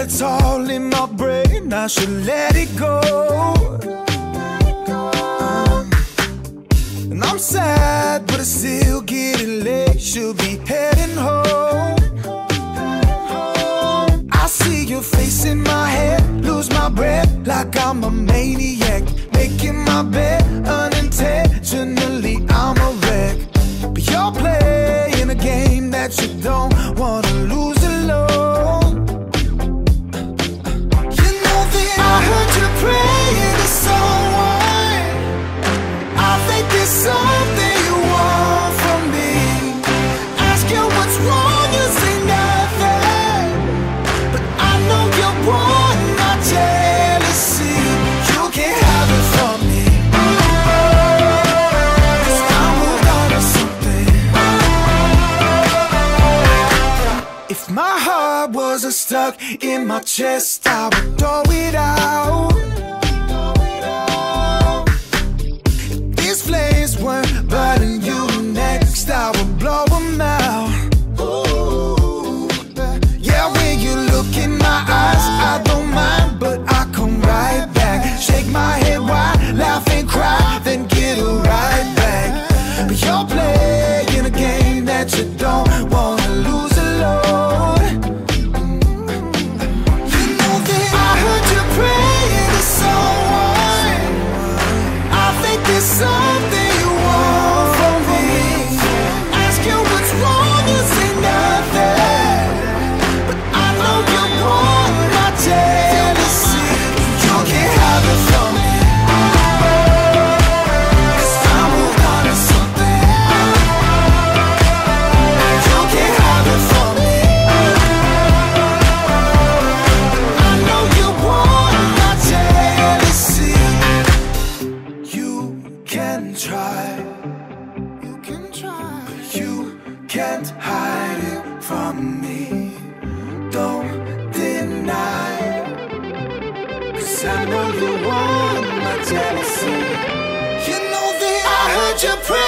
it's all in my brain. I should let it go. And I'm sad, but it's still getting late. Should be heading home. I see your face in my head, lose my breath like I'm a maniac. Making my bed unintentionally, I'm a wreck. But you're playing a game that you don't wasn't stuck in my chest, I would throw it out. These flames weren't burning you next, I would blow them out. Yeah, when you look in my eyes, I don't mind, but I come right back. Shake my head wide, laugh and cry, then get right back. But you're playing a game that you don't can't hide it from me. Don't deny, cause I know you want my jealousy. You know that I heard you praying to someone.